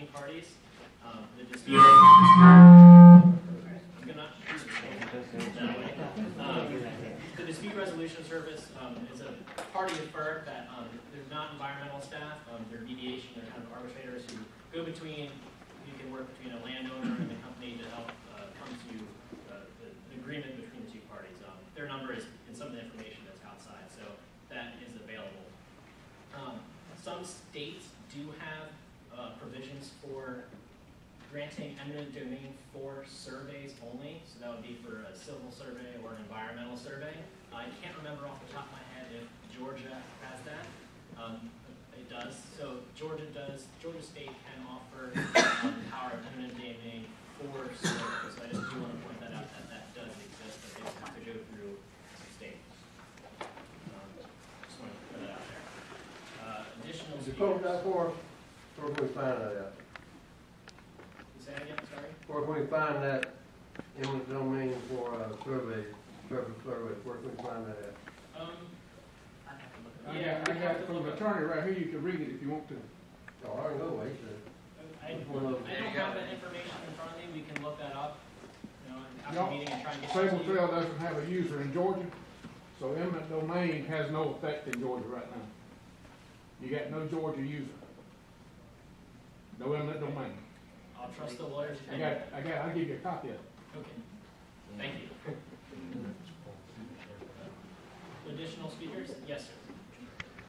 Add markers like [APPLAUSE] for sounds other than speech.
parties. Um, the dispute. I'm gonna shoot that way. Um, the dispute resolution service um, is a party of FERC that um, they're not environmental staff. Um, they're mediation. They're kind of arbitrators who go between. You can work between a landowner and the company to help uh, come to uh, the, the agreement between the two parties. Um, their number is in some of the information that's outside, so that is available. Um, some states do have uh, provisions for granting eminent domain for surveys only, so that would be for a civil survey or an environmental survey. I can't remember off the top of my head if Georgia has that. Um, it does. So Georgia does. Georgia State can offer um, the power of eminent domain for surveys. So I just do want to point that out that that does exist, but they have to go through some state. Um, just want to put that out there. Uh, additional. Did you post speakers- that for us? Where can we find that at? You say again? Sorry. Where can we find that eminent domain for, uh, survey, surface survey, where can we find that at? Um, I have to look. I Yeah, got, I we have got to from look the up- attorney right here, you can read it if you want to. Oh, I know, he said. I, I One of those- don't have that information in front of me, we can look that up, you know, after No. meeting and try and get. Sabal that to you. Trail doesn't have a user in Georgia, so eminent domain has no effect in Georgia right now. You got no Georgia user. No eminent domain. I'll trust the lawyer's I got, I got, I'll give you a copy of it. Okay, thank you. [LAUGHS] Additional speakers? Yes, sir.